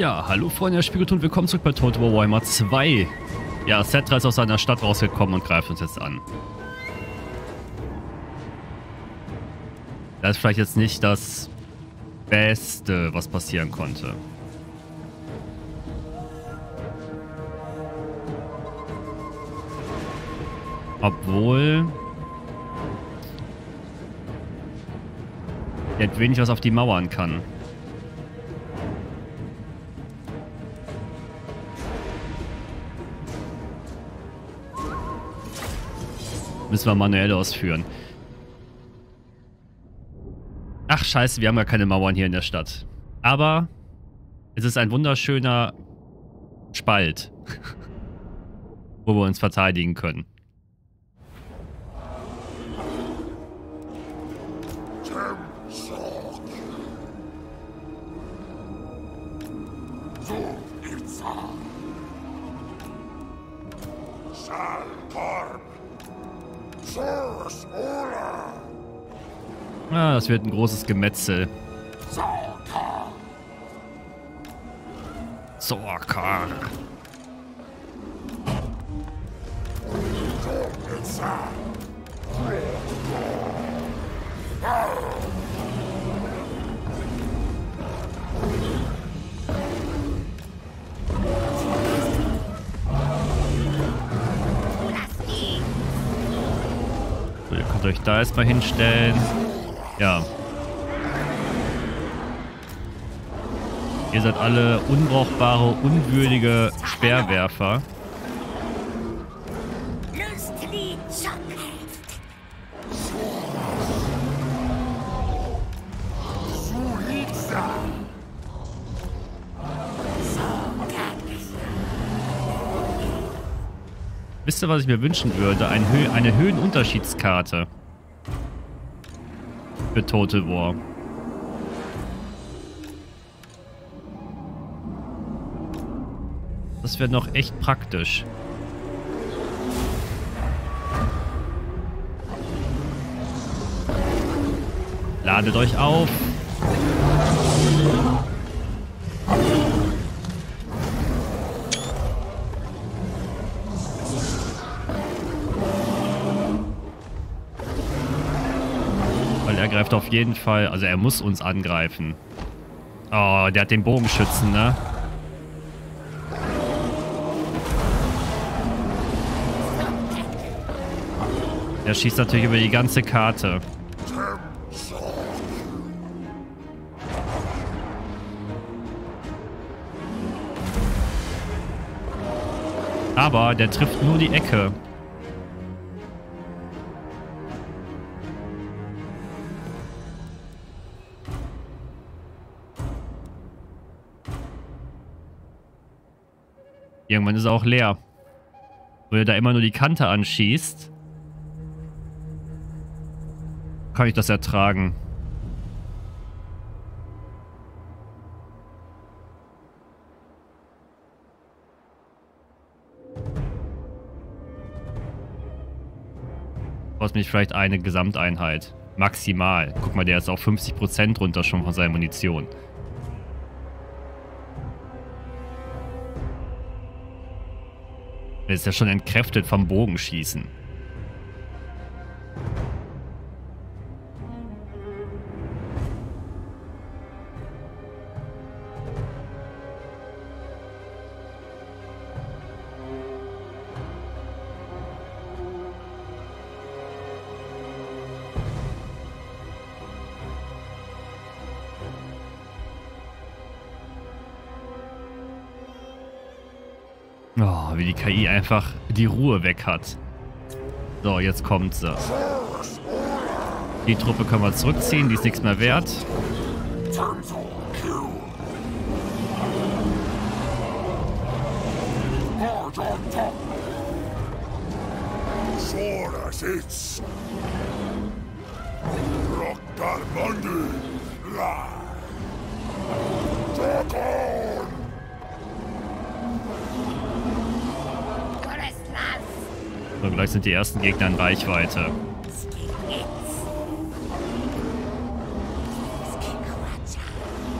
Ja, hallo Freunde der Spiegelton, und willkommen zurück bei Total War Warhammer 2. Ja, Setra ist aus seiner Stadt rausgekommen und greift uns jetzt an. Das ist vielleicht jetzt nicht das Beste, was passieren konnte. Obwohl... Er hat wenig was auf die Mauern kann. Müssen wir manuell ausführen. Ach scheiße, wir haben ja keine Mauern hier in der Stadt. Aber es ist ein wunderschöner Spalt, wo wir uns verteidigen können. Ah, das wird ein großes Gemetzel. Sorkar. So, da erstmal hinstellen. Ja. Ihr seid alle unbrauchbare, unwürdige Speerwerfer. Wisst ihr, was ich mir wünschen würde? Ein Hö eine Höhenunterschiedskarte für Total War. Das wäre noch echt praktisch. Ladet euch auf. Greift auf jeden Fall. Also er muss uns angreifen. Oh, der hat den Bogenschützen, ne? Der schießt natürlich über die ganze Karte. Aber der trifft nur die Ecke. Irgendwann ist er auch leer. Wenn er da immer nur die Kante anschießt, kann ich das ertragen. Brauchst mich vielleicht eine Gesamteinheit. Maximal. Guck mal, der ist auf 50% runter schon von seiner Munition. Ist ja schon entkräftet vom Bogenschießen. KI einfach die Ruhe weg hat. So, jetzt kommt sie. Die Truppe können wir zurückziehen, die ist nichts mehr wert. So, gleich sind die ersten Gegner in Reichweite.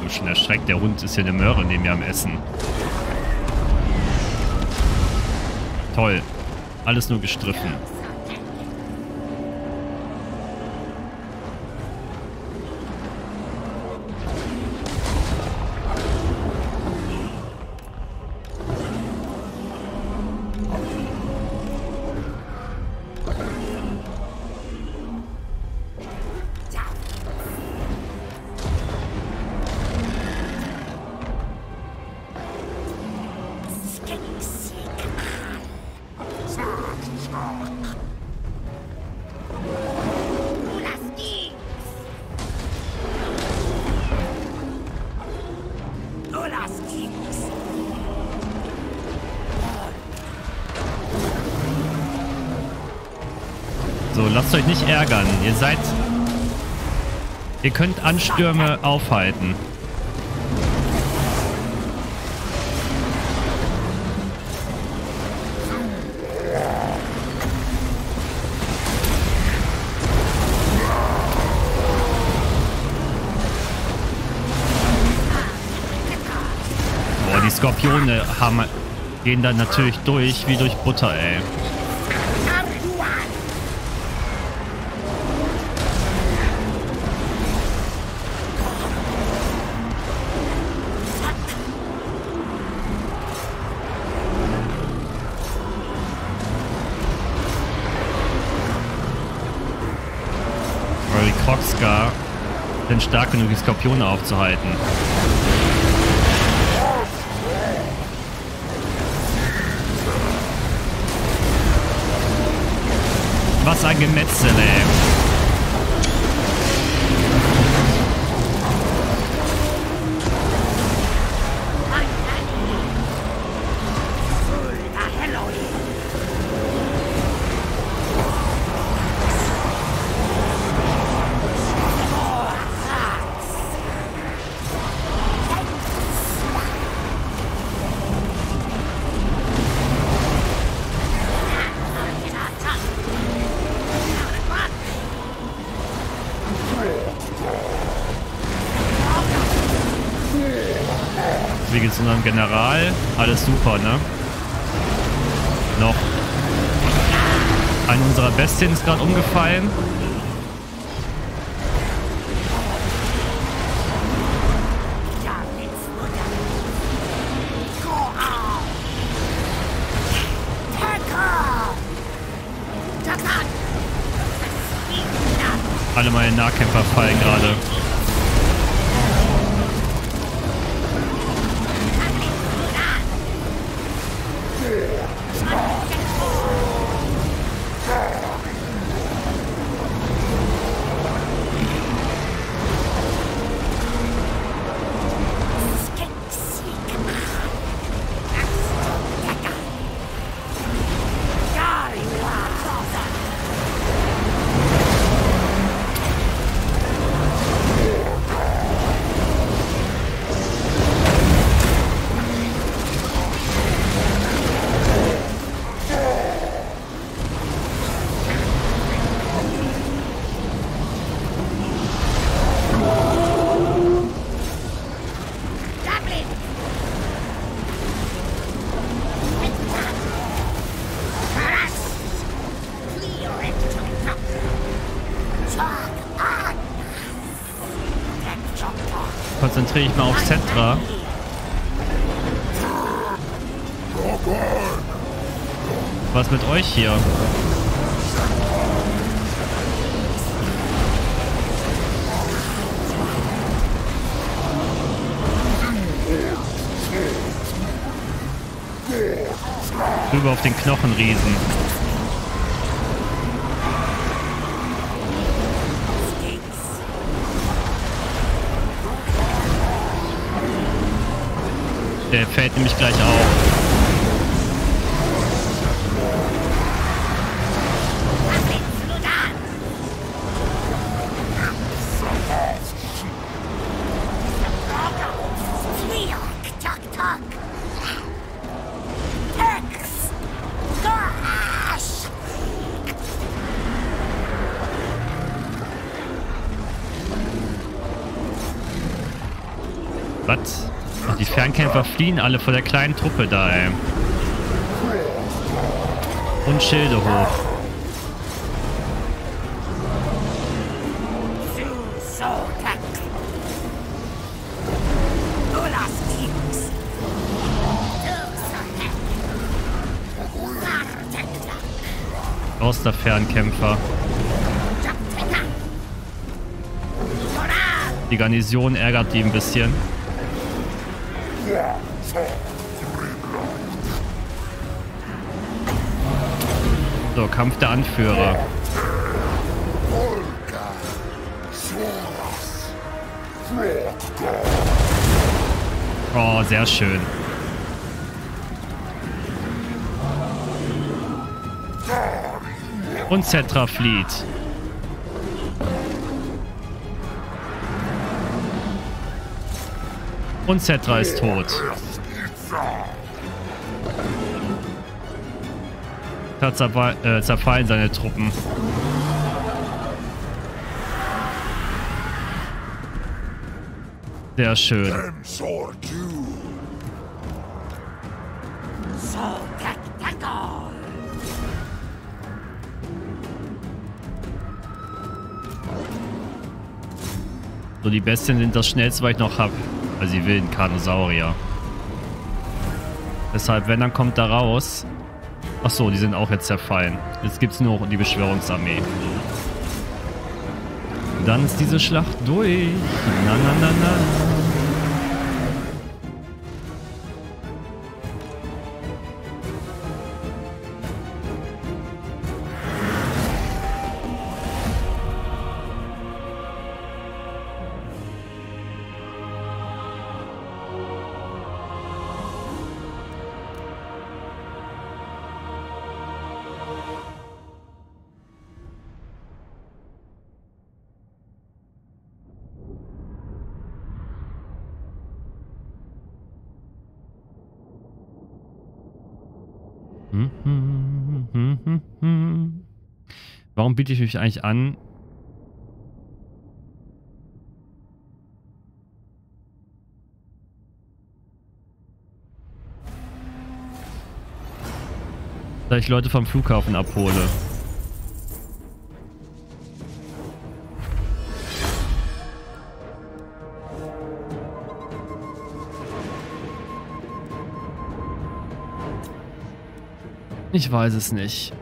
Du schon erschreckt. Der Hund ist hier eine Möhre neben mir am Essen. Toll. Alles nur gestriffen. So, lasst euch nicht ärgern. Ihr seid... Ihr könnt Anstürme aufhalten. Skorpione haben, gehen dann natürlich durch wie durch Butter, ey. Weil die Kroxka sind stark genug, die Skorpione aufzuhalten. Was ein Gemetzel, General? Alles super, ne? Noch. Eine unserer Bestien ist gerade umgefallen. Alle meine Nahkämpfer fallen gerade. Konzentriere ich mal auf Centra. Was mit euch hier? Rüber auf den Knochenriesen. Der fällt nämlich gleich auf. Fernkämpfer fliehen alle vor der kleinen Truppe da, ey. Und Schilde hoch. Aus der Fernkämpfer. Die Garnison ärgert die ein bisschen. So, Kampf der Anführer. Oh, sehr schön. Und Cetra flieht. Und Cetra ist tot. Da äh, zerfallen seine Truppen. Sehr schön. So, die Bestien sind das schnellste, was ich noch habe. Also die wilden Karnosaurier. Deshalb, wenn, dann kommt da raus. Achso, die sind auch jetzt zerfallen. Jetzt gibt es nur die Beschwörungsarmee. Dann ist diese Schlacht durch. Na, na, na, na. Biete ich mich eigentlich an? Da ich Leute vom Flughafen abhole. Ich weiß es nicht.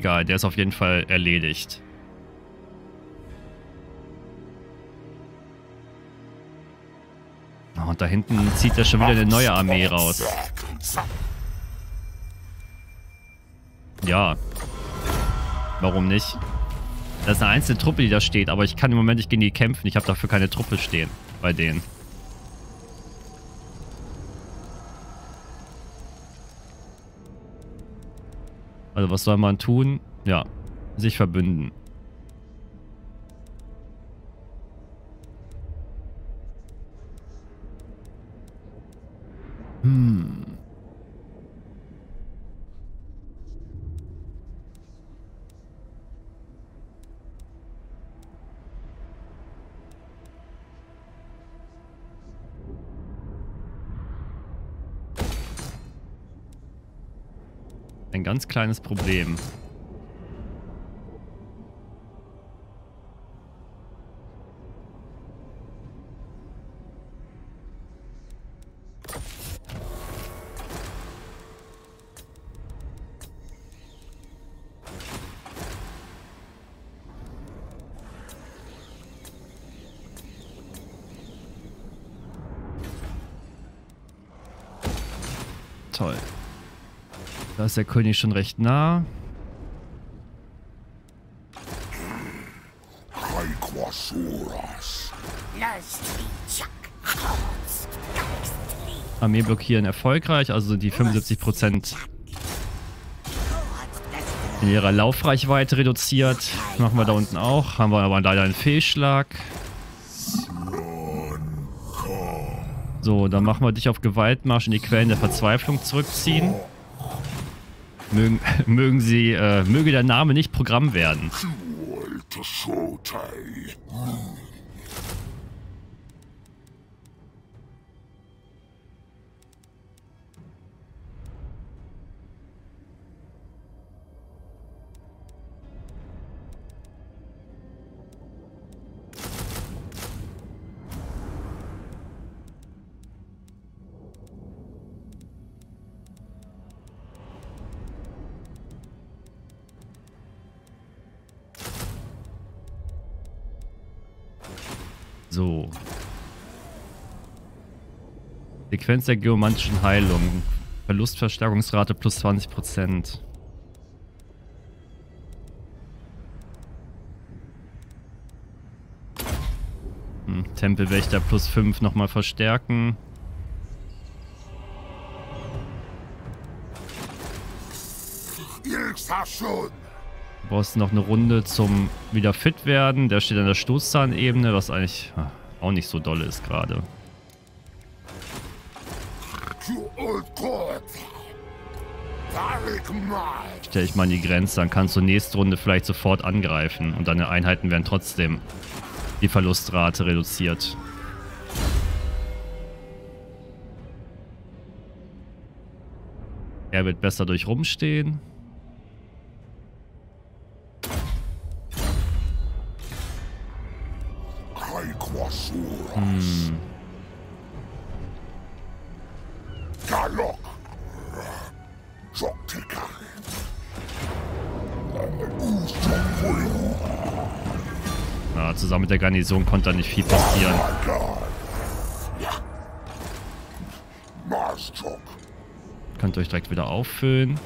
Egal, der ist auf jeden Fall erledigt. Oh, und da hinten zieht er schon wieder eine neue Armee raus. Ja. Warum nicht? Das ist eine einzelne Truppe, die da steht, aber ich kann im Moment nicht gegen die kämpfen. Ich habe dafür keine Truppe stehen bei denen. Also was soll man tun? Ja, sich verbünden. Hm. Ganz kleines Problem. Toll. Da ist der König schon recht nah. Armee blockieren erfolgreich, also die 75% in ihrer Laufreichweite reduziert. Machen wir da unten auch. Haben wir aber leider einen Fehlschlag. So, dann machen wir dich auf Gewaltmarsch in die Quellen der Verzweiflung zurückziehen. Mögen, mögen sie, äh, möge der Name nicht Programm werden. So. Sequenz der geomantischen Heilung. Verlustverstärkungsrate plus 20%. Hm, Tempelwächter plus 5 nochmal verstärken. Du brauchst noch eine Runde zum wieder fit werden. Der steht an der Stoßzahnebene, was eigentlich ah, auch nicht so doll ist gerade. Stell ich mal an die Grenze, dann kannst du nächste Runde vielleicht sofort angreifen und deine Einheiten werden trotzdem die Verlustrate reduziert. Er wird besser durch rumstehen. Garnison konnte da nicht viel passieren. Könnt ihr euch direkt wieder auffüllen.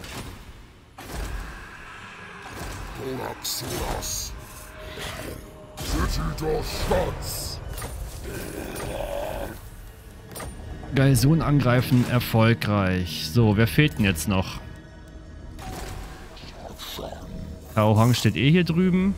Galsun angreifen erfolgreich. So, wer fehlt denn jetzt noch? Herr Hang steht eh hier drüben.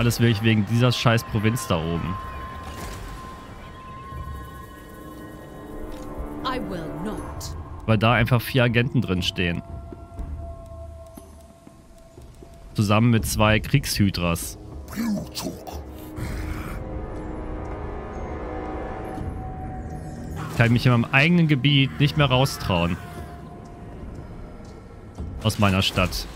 Alles wirklich wegen dieser scheiß Provinz da oben. Weil da einfach vier Agenten drin stehen. Zusammen mit zwei Kriegshydras. Ich kann mich in meinem eigenen Gebiet nicht mehr raustrauen. Aus meiner Stadt.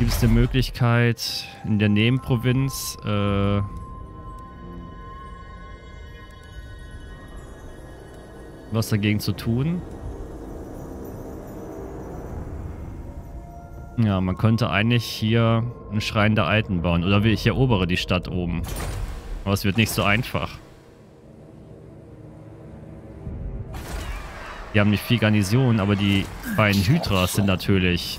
Gibt es eine Möglichkeit in der Nebenprovinz äh, was dagegen zu tun? Ja, man könnte eigentlich hier einen Schrein der Alten bauen. Oder ich erobere die Stadt oben. Aber es wird nicht so einfach. Die haben nicht viel Garnison, aber die beiden Hydras sind natürlich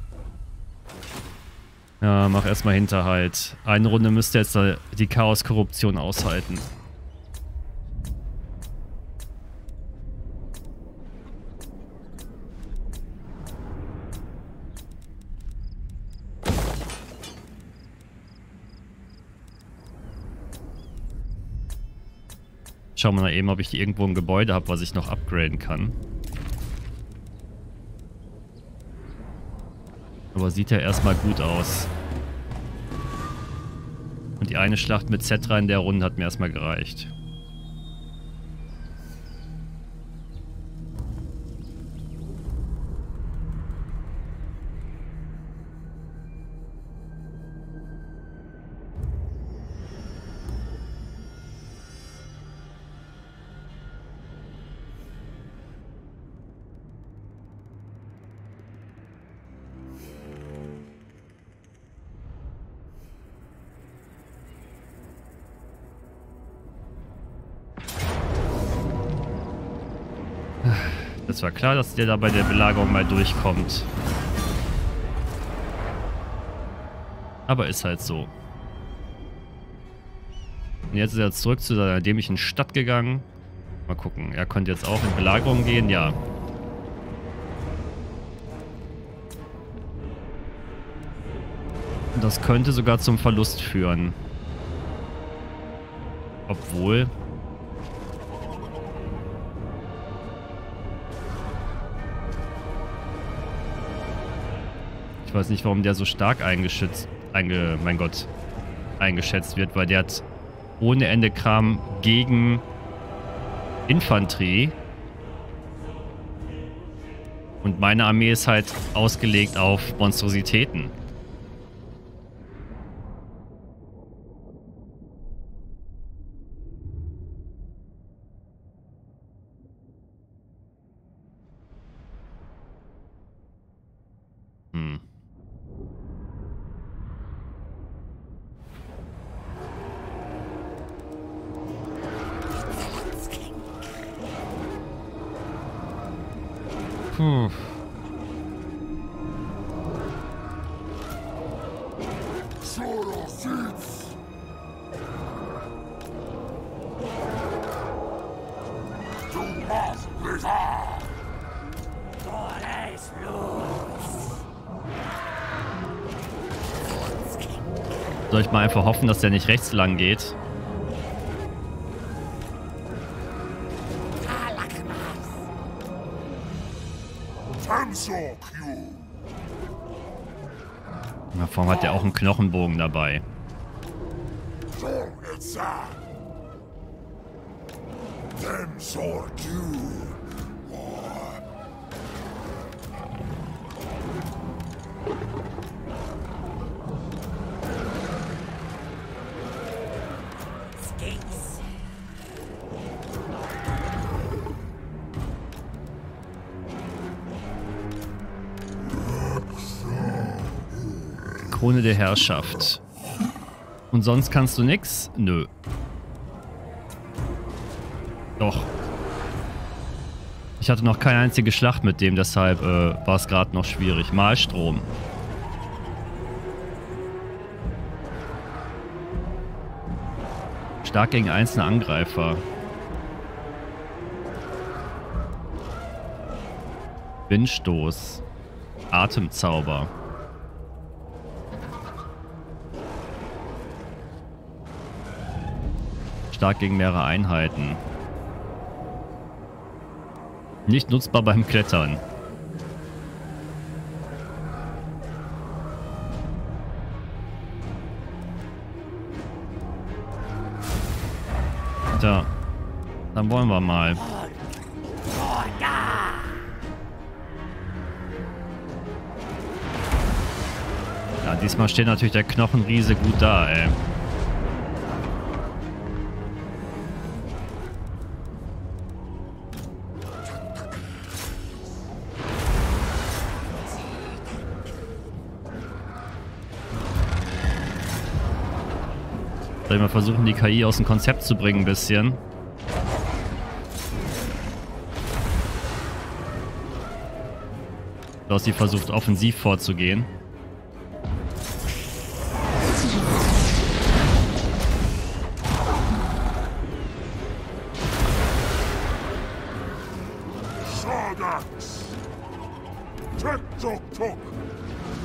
Ja, mach erstmal Hinterhalt. Eine Runde müsste jetzt die Chaos-Korruption aushalten. Schauen wir mal eben, ob ich irgendwo ein Gebäude habe, was ich noch upgraden kann. Aber sieht ja erstmal gut aus. Und die eine Schlacht mit Zetra in der Runde hat mir erstmal gereicht. War klar, dass der da bei der Belagerung mal durchkommt. Aber ist halt so. Und jetzt ist er zurück zu seiner dämlichen Stadt gegangen. Mal gucken. Er konnte jetzt auch in Belagerung gehen. Ja. Das könnte sogar zum Verlust führen. Obwohl... Ich weiß nicht, warum der so stark eingeschätzt, einge, mein Gott, eingeschätzt wird, weil der hat ohne Ende Kram gegen Infanterie. Und meine Armee ist halt ausgelegt auf Monstrositäten. Einfach hoffen, dass der nicht rechts lang geht? Na, vorne hat der auch einen Knochenbogen dabei. Krone der Herrschaft. Und sonst kannst du nix? Nö. Doch. Ich hatte noch keine einzige Schlacht mit dem, deshalb äh, war es gerade noch schwierig. Malstrom. Stark gegen einzelne Angreifer. Windstoß. Atemzauber. Stark gegen mehrere Einheiten. Nicht nutzbar beim Klettern. Da. Dann wollen wir mal. Ja, diesmal steht natürlich der Knochenriese gut da, ey. Soll ich mal versuchen, die KI aus dem Konzept zu bringen ein bisschen. Dass sie versucht, offensiv vorzugehen.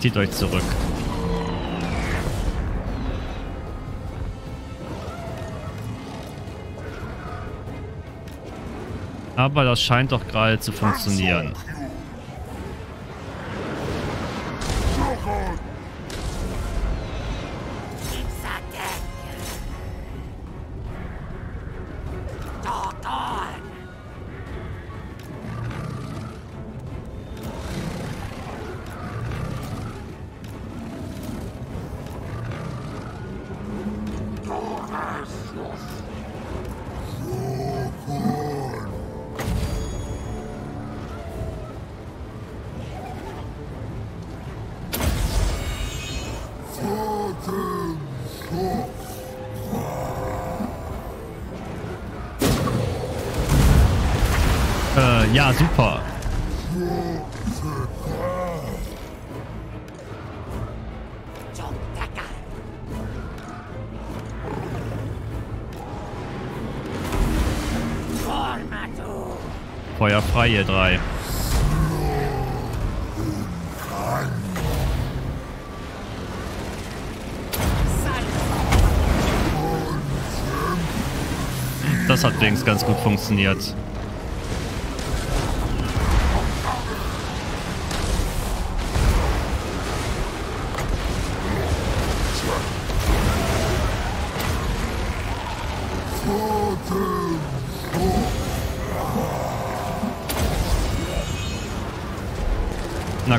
Zieht euch zurück. Aber das scheint doch gerade zu funktionieren. Ja, super. Feuer frei, ihr drei. Das hat übrigens ganz gut funktioniert.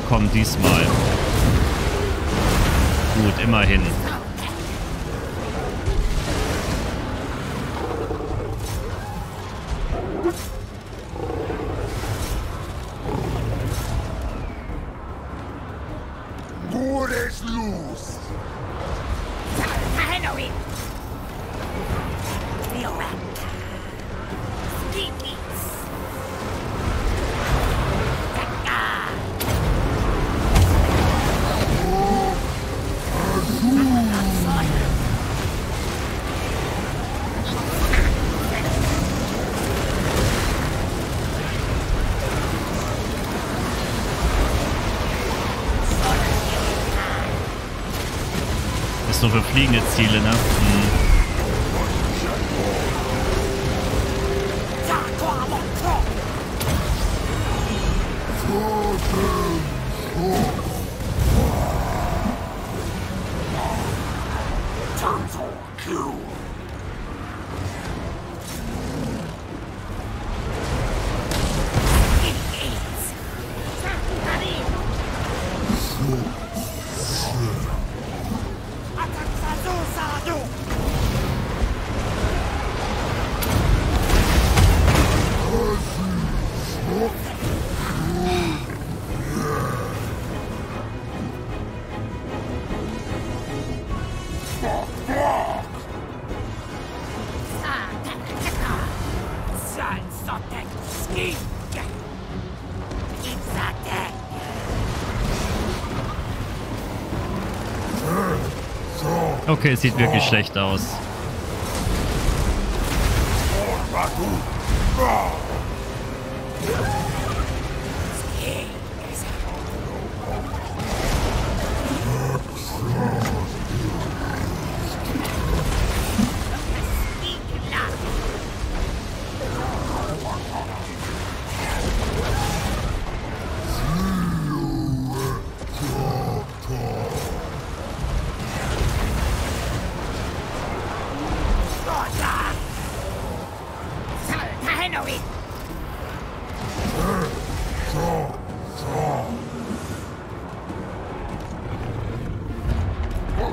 Na komm, diesmal. Gut, immerhin. Nur für fliegende Ziele, ne? Hm. Okay, es sieht wirklich schlecht aus.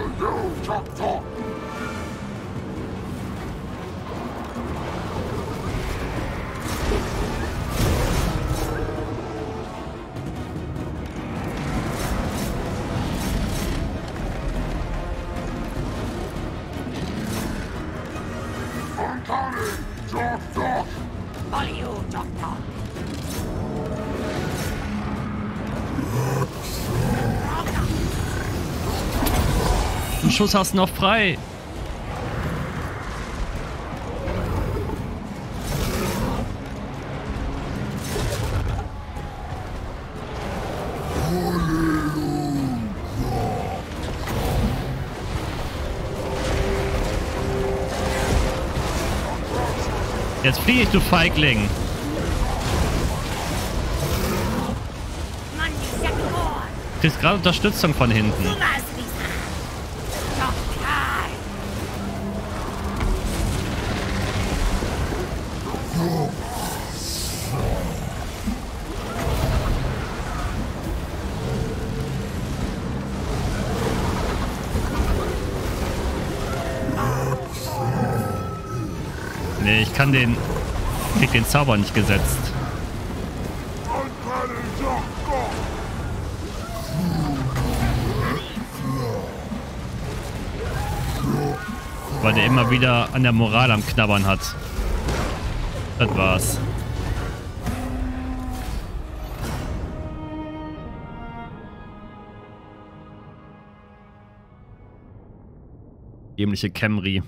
Einen Schuss hast du noch frei. Jetzt flieh ich, du Feigling. Kriegst gerade Unterstützung von hinten. Nee, ich kann den... Krieg den Zauber nicht gesetzt. Weil der immer wieder an der Moral am Knabbern hat. Das war's. Dämliche Camry.